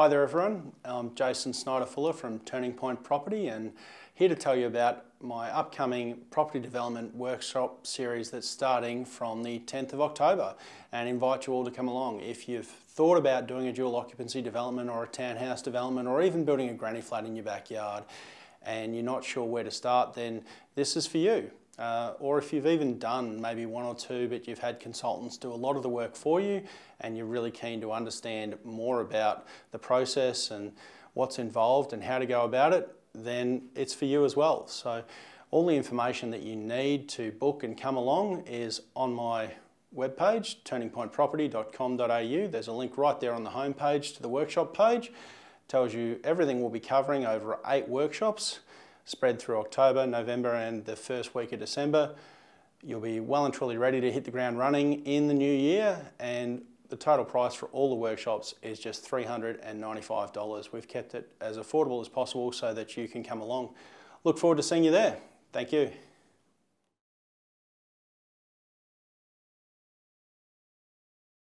Hi there everyone, I'm Jason Snyder Fuller from Turning Point Property and here to tell you about my upcoming property development workshop series that's starting from the 10th of October and invite you all to come along. If you've thought about doing a dual occupancy development or a townhouse development or even building a granny flat in your backyard and you're not sure where to start then this is for you. Uh, or if you've even done maybe one or two, but you've had consultants do a lot of the work for you and you're really keen to understand more about the process and what's involved and how to go about it, then it's for you as well. So all the information that you need to book and come along is on my webpage, turningpointproperty.com.au. There's a link right there on the homepage to the workshop page. tells you everything we'll be covering over eight workshops spread through October, November and the first week of December. You'll be well and truly ready to hit the ground running in the new year and the total price for all the workshops is just $395. We've kept it as affordable as possible so that you can come along. Look forward to seeing you there. Thank you.